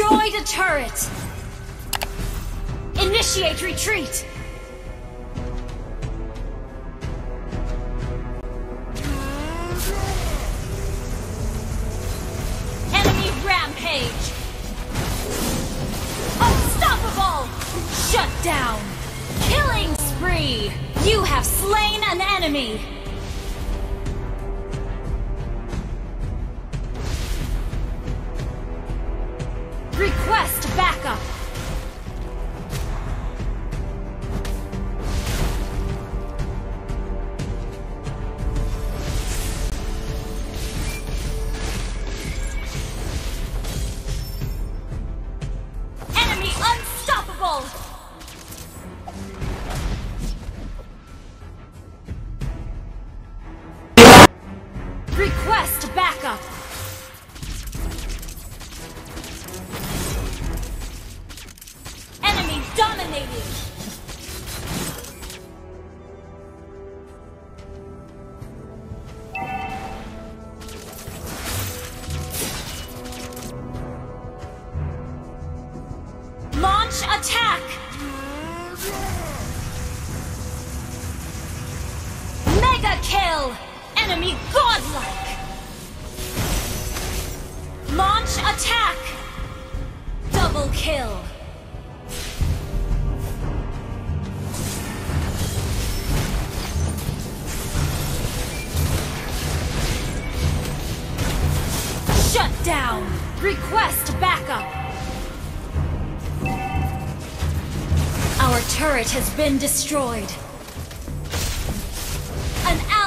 a turret! Initiate retreat! Enemy rampage! Unstoppable! Shut down! Killing spree! You have slain an enemy! Enemy godlike! Launch attack! Double kill! Shut down! Request backup! Our turret has been destroyed.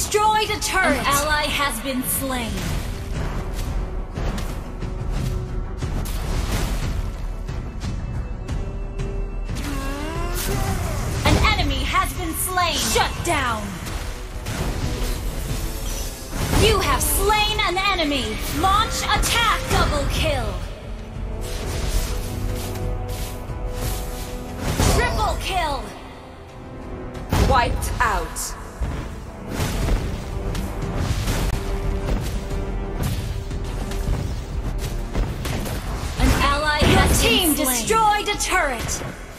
Destroyed a turret. An ally has been slain. An enemy has been slain. Shut down. You have slain an enemy. Launch attack. Double kill. Triple kill. Wiped out. Destroyed a turret.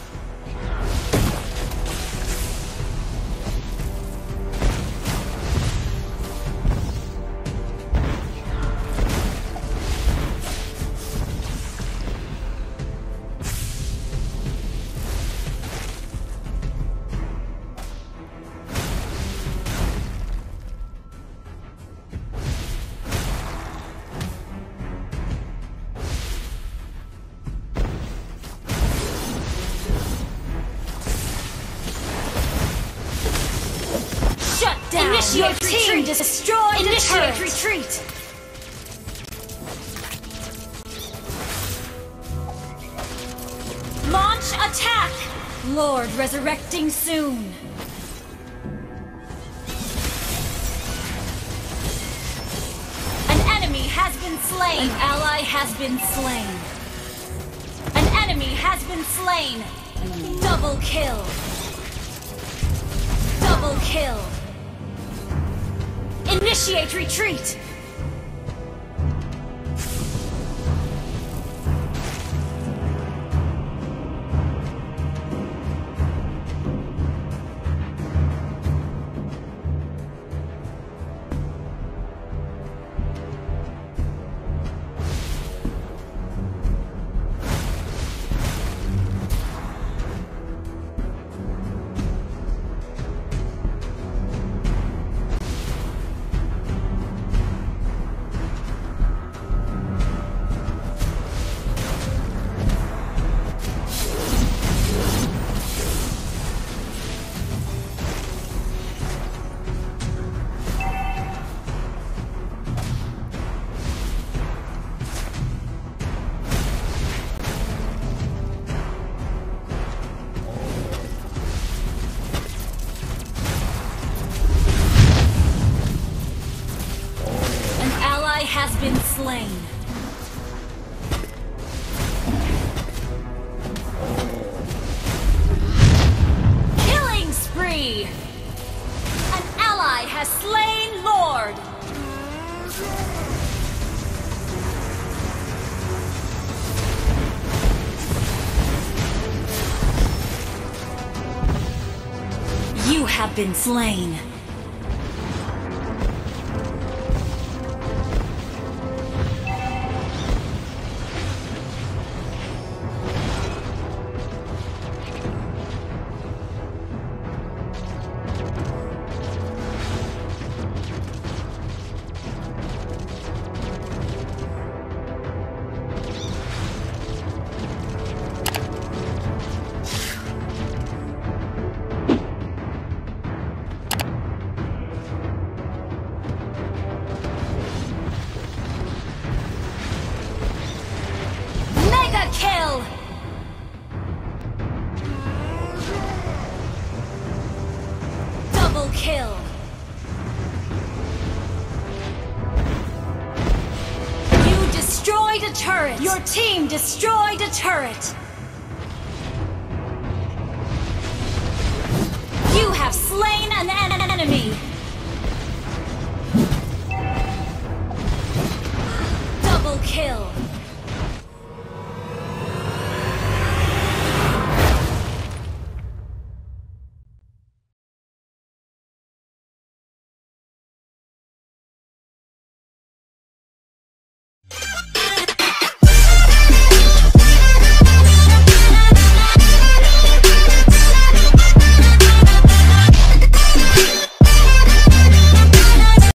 Initiate Your retreat. team destroyed Initiate turret. retreat. Launch attack. Lord resurrecting soon. An enemy has been slain. An ally has been slain. An enemy has been slain. Double kill. Double kill. Initiate retreat. Have been slain. Kill! You destroyed a turret! Your team destroyed a turret! You have slain